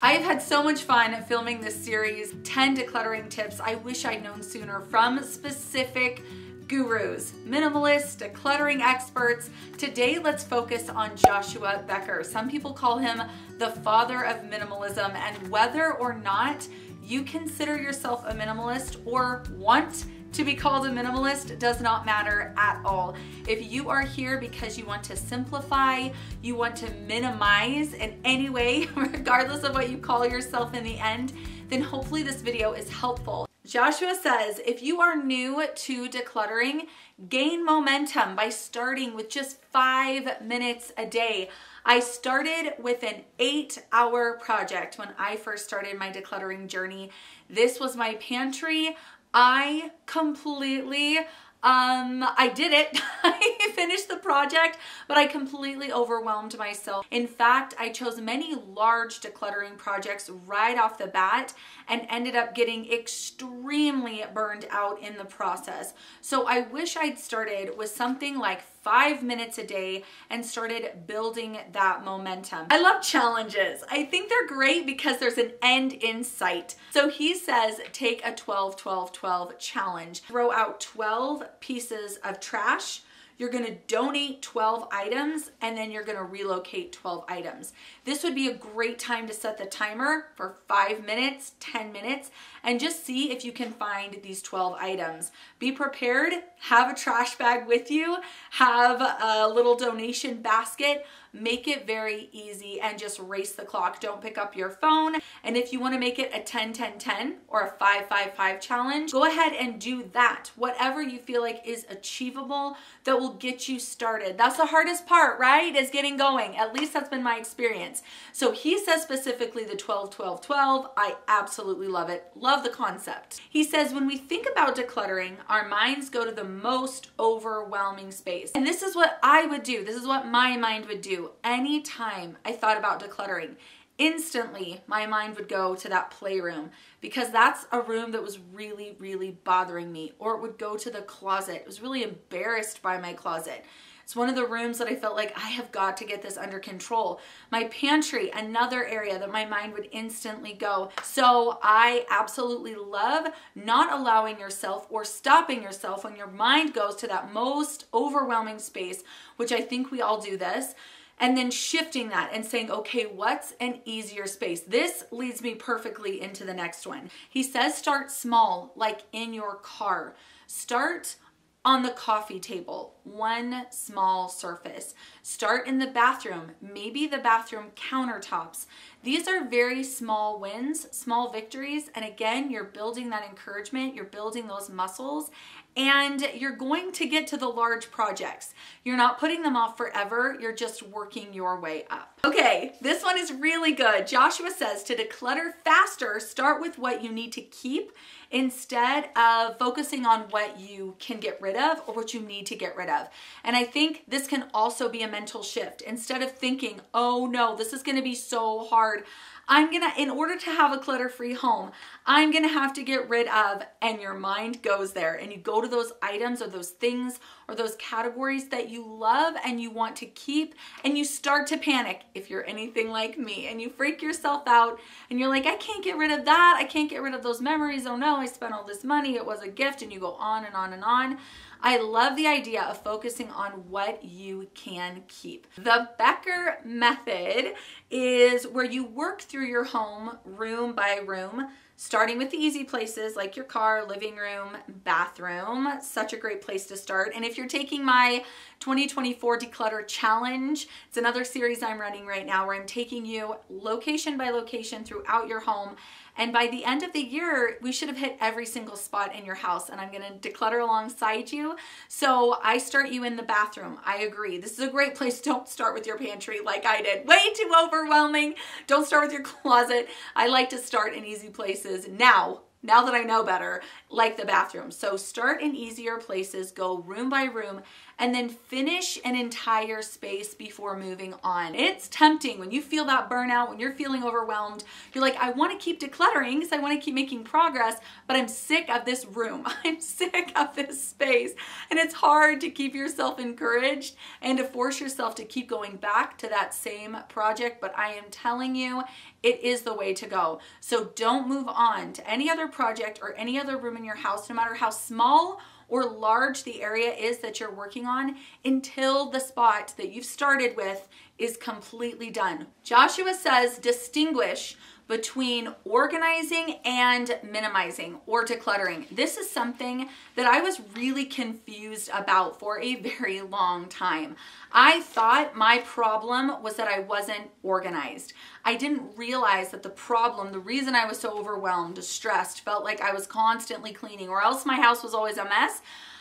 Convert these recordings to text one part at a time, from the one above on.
I've had so much fun filming this series, 10 decluttering tips I wish I'd known sooner from specific gurus, minimalists, decluttering experts. Today, let's focus on Joshua Becker. Some people call him the father of minimalism, and whether or not you consider yourself a minimalist or want to be called a minimalist does not matter at all. If you are here because you want to simplify, you want to minimize in any way, regardless of what you call yourself in the end, then hopefully this video is helpful. Joshua says, if you are new to decluttering, gain momentum by starting with just five minutes a day. I started with an eight hour project when I first started my decluttering journey. This was my pantry. I completely um, I did it. I finished the project, but I completely overwhelmed myself. In fact, I chose many large decluttering projects right off the bat and ended up getting extremely burned out in the process. So I wish I'd started with something like five minutes a day and started building that momentum. I love challenges. I think they're great because there's an end in sight. So he says take a 12 12 12 challenge. Throw out 12 pieces of trash you're gonna donate 12 items and then you're gonna relocate 12 items. This would be a great time to set the timer for five minutes, 10 minutes, and just see if you can find these 12 items. Be prepared, have a trash bag with you, have a little donation basket, make it very easy and just race the clock. Don't pick up your phone. And if you wanna make it a 10, 10, 10 or a 5, 5, 5 challenge, go ahead and do that. Whatever you feel like is achievable that will get you started. That's the hardest part, right? Is getting going. At least that's been my experience. So he says specifically the 12, 12, 12. I absolutely love it. Love the concept. He says when we think about decluttering, our minds go to the most overwhelming space. And this is what I would do. This is what my mind would do anytime I thought about decluttering, instantly my mind would go to that playroom because that's a room that was really, really bothering me. Or it would go to the closet. I was really embarrassed by my closet. It's one of the rooms that I felt like I have got to get this under control. My pantry, another area that my mind would instantly go. So I absolutely love not allowing yourself or stopping yourself when your mind goes to that most overwhelming space, which I think we all do this and then shifting that and saying, okay, what's an easier space? This leads me perfectly into the next one. He says start small, like in your car. Start on the coffee table, one small surface. Start in the bathroom, maybe the bathroom countertops. These are very small wins, small victories. And again, you're building that encouragement, you're building those muscles, and you're going to get to the large projects. You're not putting them off forever, you're just working your way up. Okay, this one is really good. Joshua says to declutter faster, start with what you need to keep instead of focusing on what you can get rid of or what you need to get rid of. And I think this can also be a mental shift. Instead of thinking, oh no, this is gonna be so hard, hard. I'm gonna, in order to have a clutter free home, I'm gonna have to get rid of, and your mind goes there and you go to those items or those things or those categories that you love and you want to keep and you start to panic if you're anything like me and you freak yourself out and you're like, I can't get rid of that. I can't get rid of those memories. Oh no, I spent all this money. It was a gift and you go on and on and on. I love the idea of focusing on what you can keep. The Becker method is where you work through your home room by room starting with the easy places like your car, living room, bathroom. Such a great place to start. And if you're taking my 2024 Declutter Challenge, it's another series I'm running right now where I'm taking you location by location throughout your home. And by the end of the year, we should have hit every single spot in your house and I'm gonna declutter alongside you. So I start you in the bathroom. I agree. This is a great place. Don't start with your pantry like I did. Way too overwhelming. Don't start with your closet. I like to start in easy places now now that I know better, like the bathroom. So start in easier places, go room by room, and then finish an entire space before moving on. It's tempting when you feel that burnout, when you're feeling overwhelmed. You're like, I want to keep decluttering because I want to keep making progress, but I'm sick of this room. I'm sick of this space. And it's hard to keep yourself encouraged and to force yourself to keep going back to that same project. But I am telling you, it is the way to go. So don't move on to any other project or any other room in your house, no matter how small or large the area is that you're working on until the spot that you've started with is completely done. Joshua says distinguish between organizing and minimizing or decluttering. This is something that I was really confused about for a very long time. I thought my problem was that I wasn't organized. I didn't realize that the problem, the reason I was so overwhelmed, stressed, felt like I was constantly cleaning or else my house was always a mess.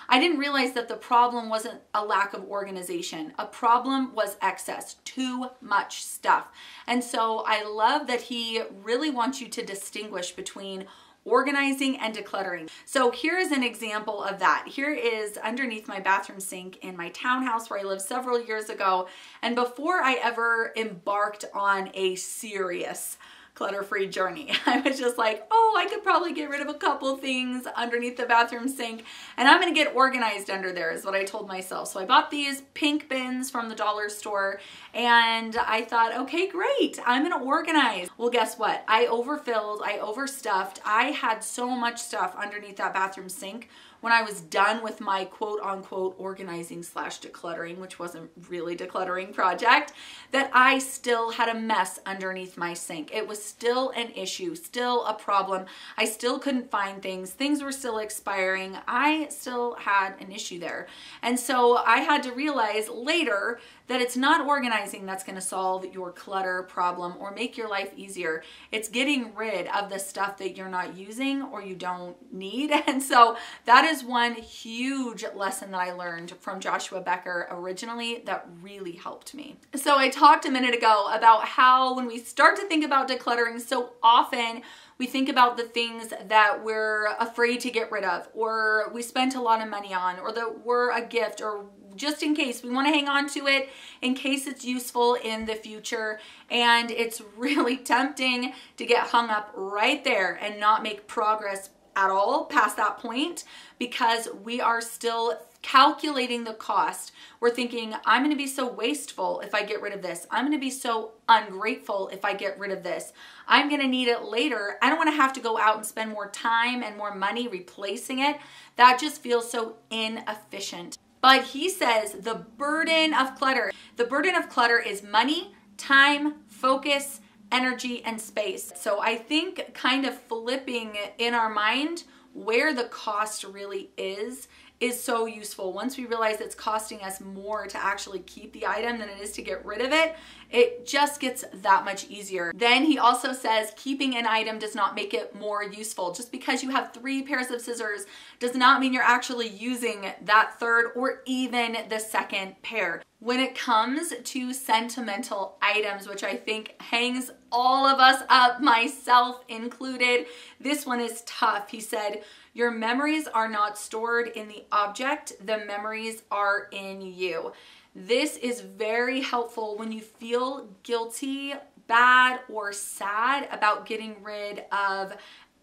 I didn't realize that the problem wasn't a lack of organization. A problem was excess, too much stuff. And so I love that he really wants you to distinguish between organizing and decluttering. So here is an example of that. Here is underneath my bathroom sink in my townhouse where I lived several years ago. And before I ever embarked on a serious clutter-free journey. I was just like, oh, I could probably get rid of a couple things underneath the bathroom sink and I'm gonna get organized under there is what I told myself. So I bought these pink bins from the dollar store and I thought, okay, great, I'm gonna organize. Well, guess what? I overfilled, I overstuffed. I had so much stuff underneath that bathroom sink when I was done with my quote unquote organizing slash decluttering, which wasn't really decluttering project, that I still had a mess underneath my sink. It was still an issue, still a problem. I still couldn't find things. Things were still expiring. I still had an issue there. And so I had to realize later that it's not organizing that's going to solve your clutter problem or make your life easier. It's getting rid of the stuff that you're not using or you don't need. And so that is one huge lesson that I learned from Joshua Becker originally that really helped me. So I talked a minute ago about how when we start to think about decluttering so often, we think about the things that we're afraid to get rid of or we spent a lot of money on or that were a gift or just in case. We want to hang on to it in case it's useful in the future. And it's really tempting to get hung up right there and not make progress at all past that point because we are still calculating the cost. We're thinking, I'm going to be so wasteful if I get rid of this. I'm going to be so ungrateful if I get rid of this. I'm going to need it later. I don't want to have to go out and spend more time and more money replacing it. That just feels so inefficient. But he says the burden of clutter, the burden of clutter is money, time, focus, energy, and space. So I think kind of flipping in our mind where the cost really is is so useful. Once we realize it's costing us more to actually keep the item than it is to get rid of it, it just gets that much easier. Then he also says keeping an item does not make it more useful. Just because you have three pairs of scissors does not mean you're actually using that third or even the second pair. When it comes to sentimental items, which I think hangs all of us up, myself included, this one is tough. He said, your memories are not stored in the object, the memories are in you. This is very helpful when you feel guilty, bad, or sad about getting rid of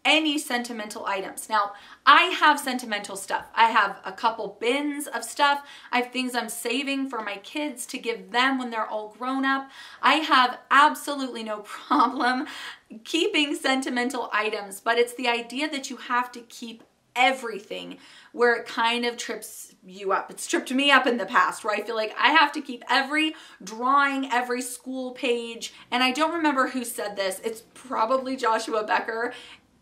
any sentimental items. Now, I have sentimental stuff. I have a couple bins of stuff. I have things I'm saving for my kids to give them when they're all grown up. I have absolutely no problem keeping sentimental items, but it's the idea that you have to keep everything where it kind of trips you up. It's tripped me up in the past where I feel like I have to keep every drawing, every school page. And I don't remember who said this. It's probably Joshua Becker.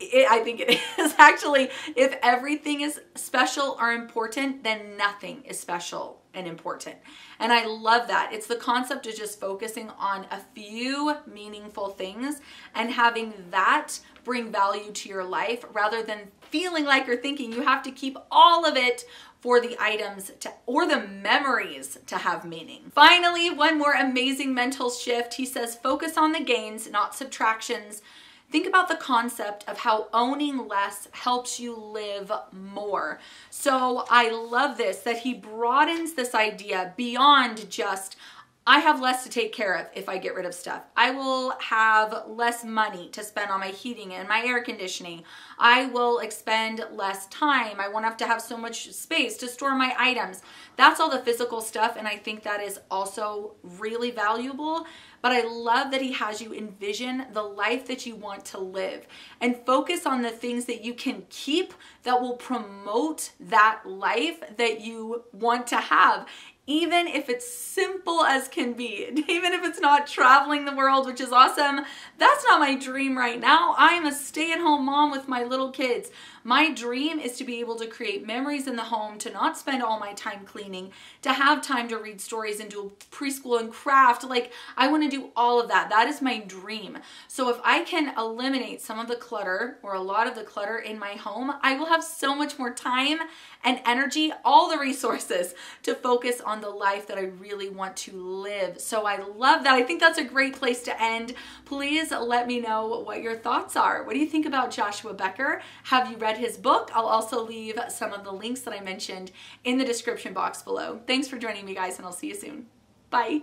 It, I think it is actually, if everything is special or important, then nothing is special and important. And I love that. It's the concept of just focusing on a few meaningful things and having that bring value to your life rather than feeling like or thinking you have to keep all of it for the items to, or the memories to have meaning. Finally, one more amazing mental shift. He says, focus on the gains, not subtractions. Think about the concept of how owning less helps you live more. So I love this that he broadens this idea beyond just I have less to take care of if I get rid of stuff. I will have less money to spend on my heating and my air conditioning. I will expend less time. I won't have to have so much space to store my items. That's all the physical stuff, and I think that is also really valuable. But I love that he has you envision the life that you want to live and focus on the things that you can keep that will promote that life that you want to have even if it's simple as can be, even if it's not traveling the world, which is awesome, that's not my dream right now. I am a stay at home mom with my little kids. My dream is to be able to create memories in the home, to not spend all my time cleaning, to have time to read stories and do preschool and craft. Like, I want to do all of that. That is my dream. So, if I can eliminate some of the clutter or a lot of the clutter in my home, I will have so much more time and energy, all the resources to focus on the life that I really want to live. So, I love that. I think that's a great place to end. Please let me know what your thoughts are. What do you think about Joshua Becker? Have you read? Read his book. I'll also leave some of the links that I mentioned in the description box below. Thanks for joining me, guys, and I'll see you soon. Bye.